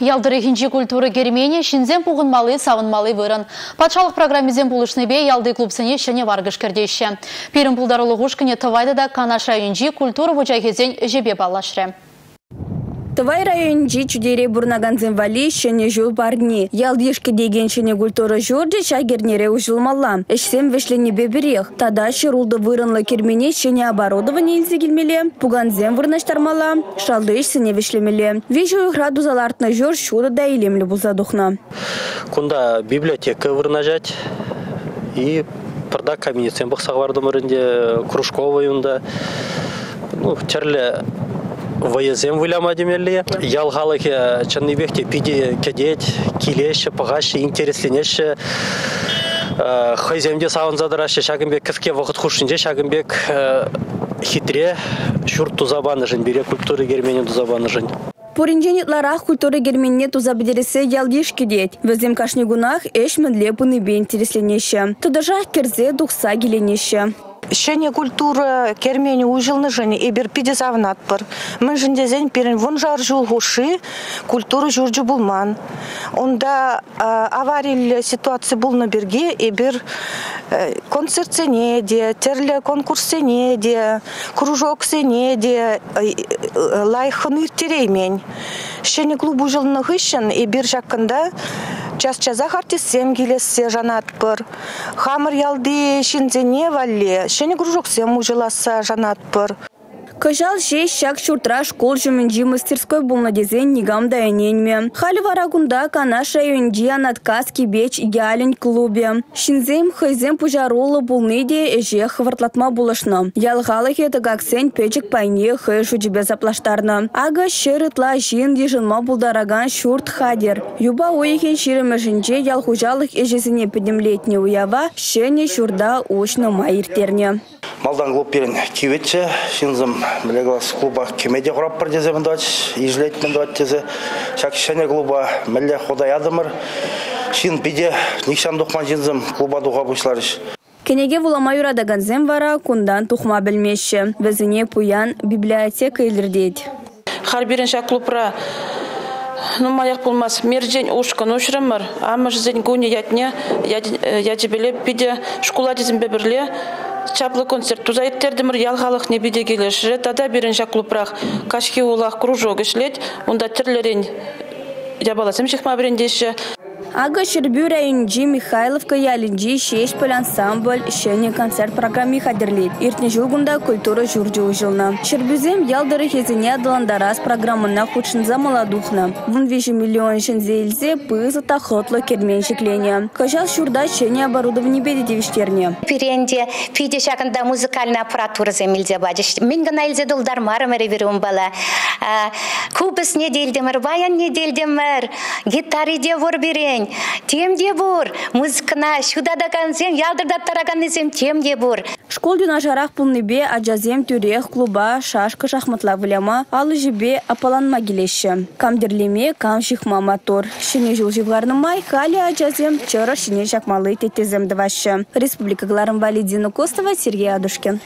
Ялдыры хинчи культуры гермене шинзен пуғынмалы, савынмалы вырын. Патшалық программизен пулышны бе ялды клубсыне шыне варгыш кердеші. Пирім пулдарылы ғушкіне тывайды да канаш районжи культура вұжайхезен жебе балашры. Тывай районжи чудере бурнаганзен вали шене жул барни. Ялдишки деген шене культура журджи шагернере ужылмалла. Эшсем вешлене беберех. Тада шырулды вырынлы кермене шене оборудование илзе келмеле. Пуганзен вырнаштармала. Шалды ишсене вешлемеле. Вижу игра дузалартна жур шуда да илемле бузадухна. Кунда библиотека вырнажать и пырда каминецен бұқсағвардым өрінде кружковый ну чарле ваязем выляма демелли ялгалыке чанныбекте пиде кедет килеше пагаше интересленеше хайземде савын задырашы шагымбек кіске вақыт хушинже шагымбек хитре шур тузабаны жын бере культуры гермения тузабаны жын Пуринженитларах культуры герменне туза бедересе ялдиш кедет. Везем кашни гунах эш менле пыны бе интересленеше. Тудажах керзе духса геленеше. Шене культура кермени ужылны жыне эбир пиде завнат пыр. Мін жіндезен перен вон жар жул гуши культура журджу булман. Онда аварий ситуация булна берге эбир концерт сене де, терле конкурс сене де, кружок сене де, лайхын иртереймен. Шене клуб ужылны гышын эбир жақында час чазах артистсем келессе жанат пыр. Хамыр ялды шинзене валле, шене кружоксем ужыласа жанат пыр. Кыжал жей шак шуртра школ жүмінжі мастерской болна дезен нигам да эненме. Халі варагунда канаш районжи анаткас кибеч ялін клубе. Шинзем хайзем пужарулы болны де эже хвартлатма булышны. Хеті гаксен печек пайне хай жудебе заплаштарны. Ага шырытла жин дежынма булдараган шурт хадер. Юба ойхен ширемешінже ялхужалық эжесіне педемлетне уява, шене шурда ушны майыртерне. Малдан клуб берін кеветші, шинзым білеглас клуба кемеде құрап бір дезе міндуач, ижлет міндуач дезе, шакишане клуба мүлі ходай адымыр, шин биде никшан дұқман жинзым клуба дұға бұшларыш. Кенеге вулама юрадаган вара кундан тухма білмеші. Візіне пуян библиотека илірдейді. Хар бірінші клубра ну маяк болмас мерден ушкан ушрамар амыш зен гуне ятне ятебеле биде школа дизим беберле чаплы концерт тузайттердимир ялгалык не биде келешре тада биринче клубрах кашки улах кружок ишлет унда тирлерин ябаласым шихма бирендеше Ага Шербю районжи Михайловка ялинжи шеш пөл ансамбль шене концерт программе хадерлейд. Иртне жылгунда культура журджи ужылна. Шербюзем ялдары хезине адаландарас программына худшынза маладухна. Вун виши миллион шензейлзе пызы тахотлы кермен шеклене. Кажал шурда шене оборудование беди девиштерне. Пиренде пиде шакында музыкальная аппаратура земилзе бадиш. Мен гана илзе дулдар марым эреверум бала. Кубыс не делдемір, баян не делдемір. Гитариде вор берен сен тем де бур. Музыкана шуда да сен ялдырдап тараган сен тем де бур. Школ дюна жарах пулныбе аджазем тюрех клуба шашка шахматла выляма алы жибе апаланма келеші камдерлеме кам шихма мотор. Шине жыл май хали аджазем чора шине шакмалы тетезем двашы республика гларым валидина костова сергей адушкин.